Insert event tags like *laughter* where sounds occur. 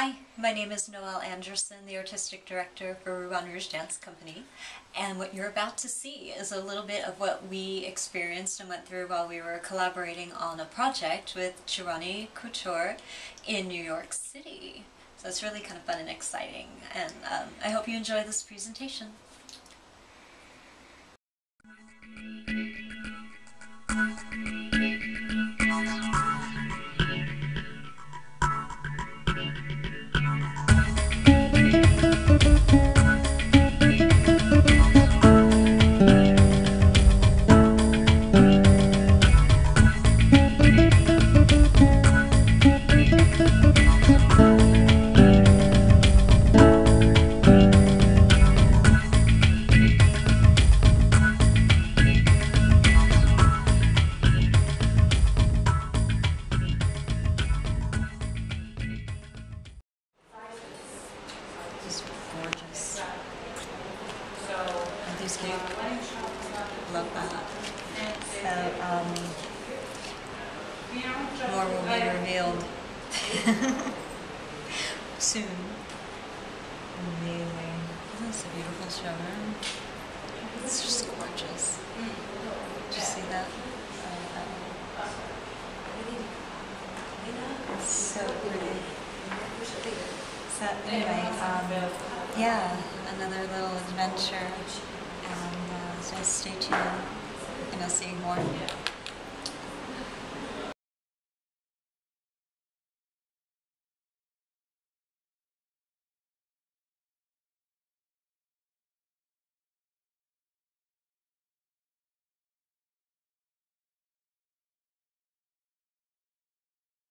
Hi, my name is Noelle Andressen, the Artistic Director for Rubans Rouges Dance Company. And what you're about to see is a little bit of what we experienced and went through while we were collaborating on a project with Terani Couture in New York City. So it's really kind of fun and exciting. And um, I hope you enjoy this presentation. Gorgeous. Aren't these cute? Love that. So, um, more will be revealed *laughs* soon. Amazing. Isn't this a beautiful showroom? It's just gorgeous. Did you see that? It's so pretty. So anyway, um, yeah, another little adventure, and uh, so stay tuned, and I'll see you more.